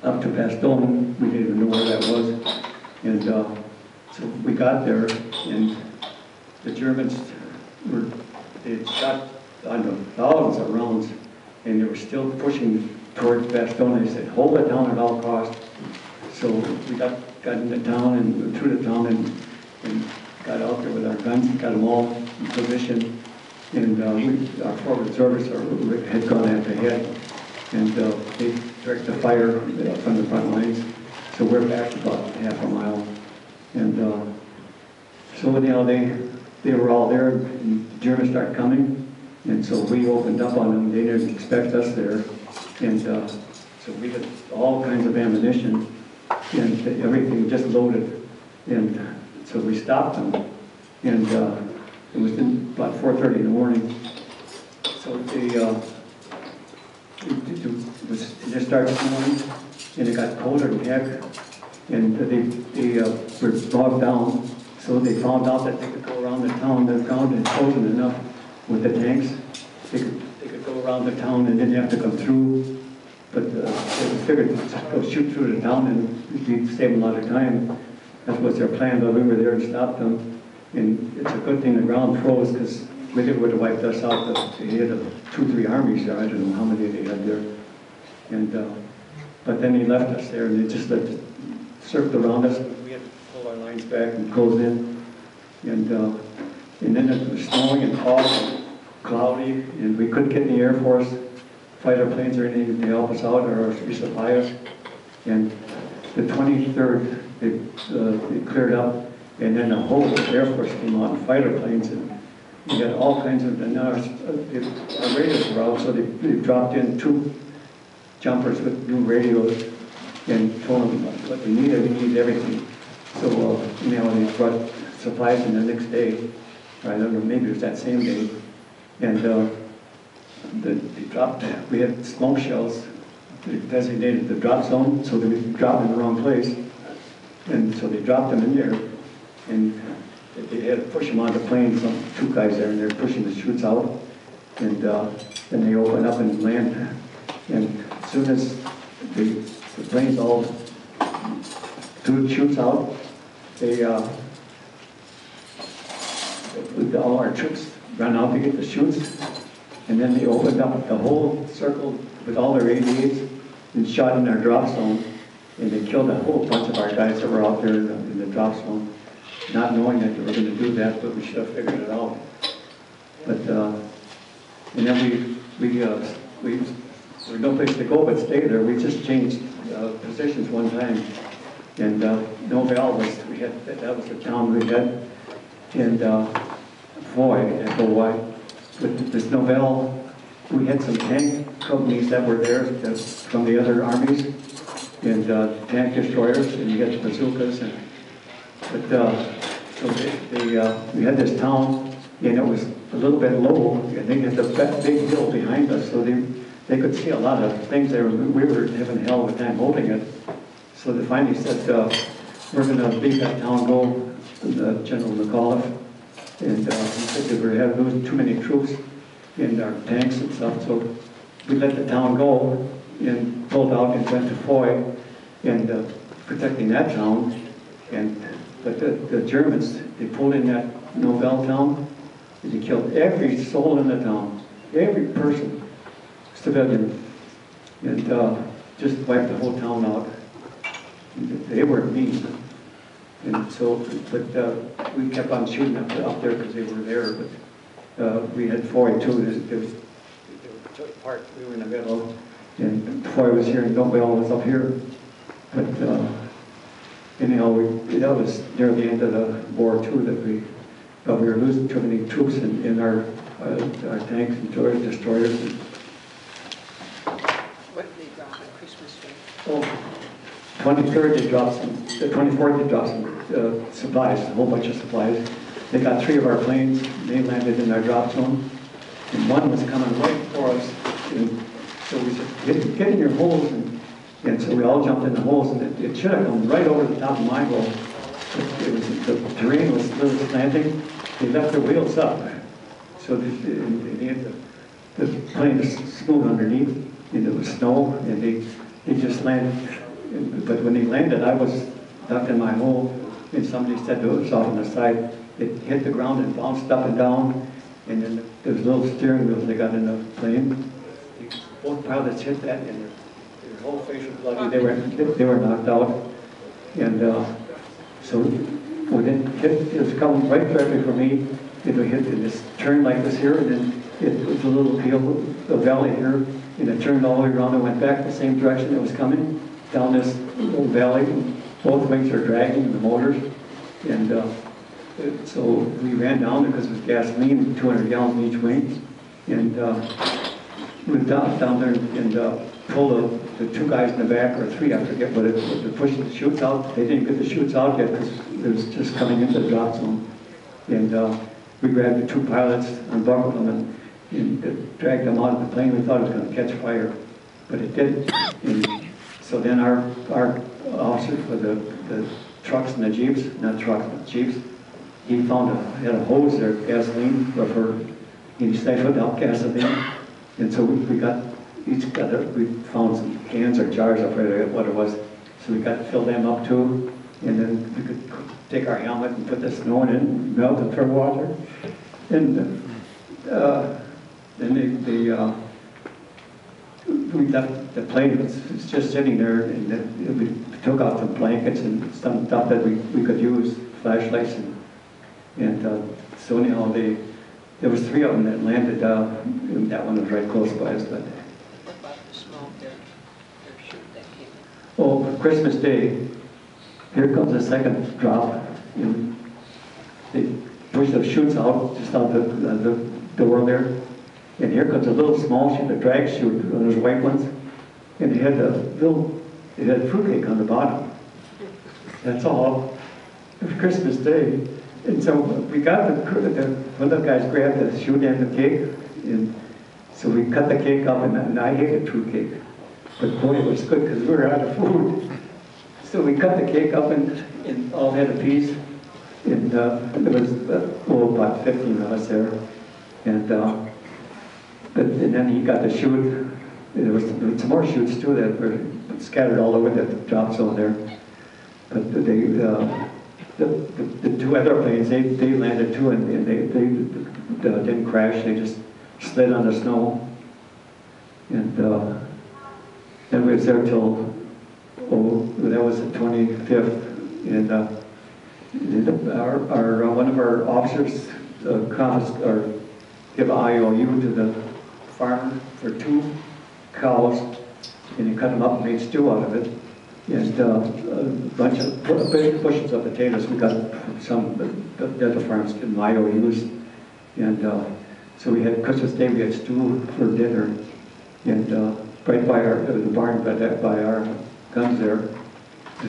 up to Bastogne, we didn't even know where that was. And, uh, so we got there, and the Germans were, they shot under thousands of rounds, and they were still pushing towards Bastogne. They said, hold it down at all costs. So we got, got into town and through the town and, and got out there with our guns, got them all in position. And, uh, we, our four reservists are- had gone after head, and, uh, they directed the fire from the front lines. So we're back about half a mile. And, uh, so anyhow, they, they were all there, and the Germans started coming, and so we opened up on them, they didn't expect us there. And, uh, so we had all kinds of ammunition, and everything just loaded. And so we stopped them, and, uh, it was about four thirty in the morning. So they, uh, it it- was, it just started snowing, and it got colder than heck. And they, they uh, were bogged down, so they found out that they could go around the town, the ground is frozen enough with the tanks. They could around the town and then you have to come through. But uh, they figured to go shoot through the town and it'd save a lot of time. That was their plan, but we were there and stopped them. And it's a good thing the ground froze, because would have wiped us out. The- They had two, three armies there, I don't know how many they had there. And, uh, but then he left us there, and they just let it circle around us. We had to pull our lines back and close in. And, uh, and then it was snowing and and cloudy, and we couldn't get any Air Force fighter planes or anything to help us out or resupply us. And the 23rd, it, uh, they cleared up, and then the whole Air Force came out in fighter planes, and we had all kinds of, and our, uh, our radios were out, so they, they dropped in two jumpers with new radios and told them what we needed, we needed everything. So, uh, you know, they brought supplies in the next day, I don't know, maybe it was that same day. And, uh, the, they dropped, we had smoke shells designated the drop zone, so they would drop in the wrong place. And so they dropped them in there, and they had to push them onto the plane, some, two guys there, and they're pushing the chutes out. And, uh, then they open up and land, and as soon as the, the planes all threw the chutes out, they, uh, all our troops ran out to get the chutes, and then they opened up the whole circle with all their ADs and shot in our drop zone, and they killed a whole bunch of our guys that were out there in the, in the drop zone. not knowing that they were gonna do that, but we should have figured it out. But, uh, and then we, we, uh, we, there was no place to go but stay there. We just changed, uh, positions one time. And, uh, Noville was, we had, that was the town we had. And, uh, Foy, Echo White. With this Noville, we had some tank companies that were there that- from the other armies. And, uh, tank destroyers, and you had bazookas and, but, uh, so they, they, uh, we had this town, and it was a little bit low, and they had the big hill behind us, so they, they could see a lot of things there. We were having a hell of a time holding it. So they finally said, uh, we're gonna leave that town go, uh, General McAuliffe. And, uh, he said that we had losing too many troops in our tanks and stuff, so we let the town go and pulled out and went to Foy and, uh, protecting that town. And, but the, the Germans, they pulled in that Noville town, and they killed every soul in the town, every person, civilian, and, uh, just wiped the whole town out. They were mean. And so, but, uh, we kept on shooting up, up there because they were there, but, uh, we had Foy too, was, there was part, we were in the middle, and Foy was here and Noville was up here. But, uh, anyhow, we, that was near the end of the war too, that we, uh, we were losing too many troops in, in our, uh, our tanks and destroyers- destroyers. What did they drop on Christmas Day? Oh, Twenty-third, they dropped some, the twenty-fourth, they dropped some, uh, supplies, a whole bunch of supplies. They got three of our planes, they landed in our drop zone, and one was coming right for us. And so we said, get, get in your holes, and, and so we all jumped in the holes, and it, it should have come right over the top of my hole. It was, the terrain was a little slanting, they left their wheels up. So the, the, the, the plane was smooth underneath, and it was snow, and they, they just landed. But when they landed, I was ducked in my hole, and somebody said to us off on the side, it hit the ground and bounced up and down, and then there was little steering wheels they got in the plane. Both pilots hit that, and their, their whole face was bloody, they were, they were knocked out. And, uh, so when it hit, it was coming right directly for me, it hit, and this turned like this here, and then it was a little hill, a valley here, and it turned all the way around and went back the same direction it was coming, down this little valley. Both wings are dragging the motors, and, uh, so we ran down because it was gasoline, 200 gallons each wing, and, uh, went down, there and, uh, pulled the, the two guys in the back, or three, I forget what it, they're pushing the chutes out. They didn't get the chutes out yet because it was just coming into the drop zone. And, uh, we grabbed the two pilots, unbuckled them, and, and dragged them out of the plane. We thought it was gonna catch fire, but it didn't. And so then our, our officer for the, the trucks and the jeeps, not trucks, but jeeps, he found a, had a hose there, gasoline, but for, he siphoned out gasoline. And so we, we got, each got, a- we found some cans or jars, I forget what it was. So we got to fill them up too. And then we could take our helmet and put the snow in it, melt it for water. And, uh, then the, the, uh, we left, the plane was, was just sitting there and then we took out some blankets and some stuff that we, we could use, flashlights and, and, uh, so anyhow, they, there was three of them that landed, uh, that one was right close by us, but, What about the smoke there? Their shoot that came in? oh, Christmas Day, here comes the second drop. and They push the chutes out, just out the, the the door there. And here comes a little small chute, a drag chute, one of those white ones. And it had a little, it had fruitcake on the bottom. That's all. It was Christmas Day. And so we got the, the, one of the guys grabbed the chute and the cake. And so we cut the cake up and, and I hated fruitcake. But boy, it was good because we were out of food. So we cut the cake up and, and all had a piece. And, uh, there was, uh, oh, about fifteen of us there. And, uh, and then he got the chute. There was, some more shoots too that were scattered all over the drop zone there. But they, uh, the, the, the two other planes, they, they landed too and, and they, they uh, didn't crash. They just slid on the snow. And, uh, then we was there till, oh, that was the twenty-fifth. And, uh, Our, our, uh, one of our officers, uh, confis, or give IOU to the farmer for two cows, and he cut them up and made stew out of it. And, uh, a bunch of, bushels of potatoes we got some, other farms, give them IOUs. And, uh, so we had, Christmas Day, we had stew for dinner, and, uh, right by our, uh, the barn, by that, by our guns there.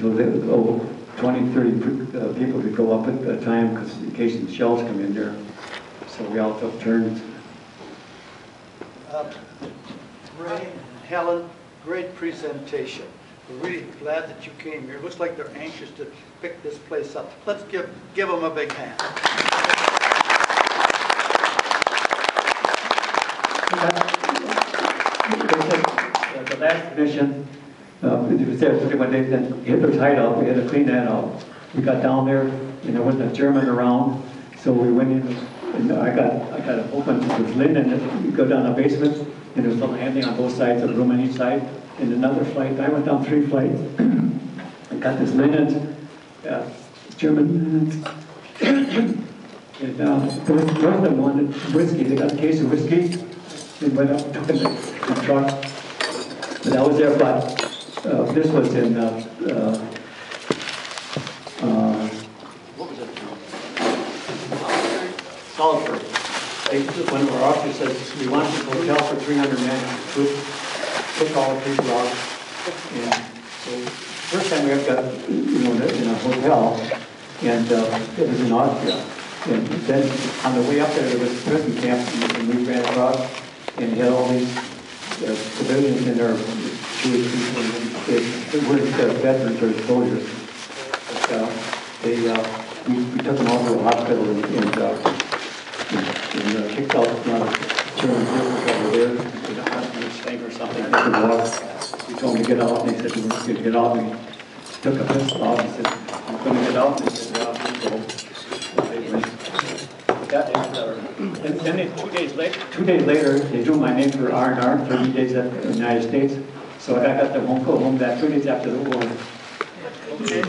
So they, oh, 20, 30 uh, people could go up at a time, because in case the shells come in there. So we all took turns. Uh, Ray and Helen, great presentation. We're really glad that you came here. It Looks like they're anxious to pick this place up. Let's give, give them a big hand. The last mission, uh, it was there, when they, then Hitler's hideout, we had to clean that out. We got down there, and there wasn't a German around, so we went in, and I got, I got open, it was linen, and you go down the basement, and there was a landing on both sides, of the room on each side, and another flight, I went down three flights. I got this linen, uh, German linen. And, uh, there was, there was one, whiskey, they got a case of whiskey, they went up, took it the truck. But I was there, but, uh, this was in, uh, uh, What was it? Salzburg. They, one of our officers says, we want this hotel for three hundred men, took, took all the people out. And so, first time we ever got, you know, in a hotel, and, uh, it was in Austria. And then, on the way up there, there was a prison camp, and we ran across, and had all these uh, civilians in there, Jewish people, and they, they weren't uh, veterans or soldiers. But, uh, they, uh, we, we took them all to a hospital and, and, uh, and uh, kicked out one of the German prisoners over there, with a sling or something. We told them to get out, and they said, we're going to get out, and we took a pistol out, and said, I'm going to get out, and they said, you go. That is, uh, And then two days later, two days later, they drew my name for R and R, thirty days at the United States. So I got the home, go home that two days after the war. Okay,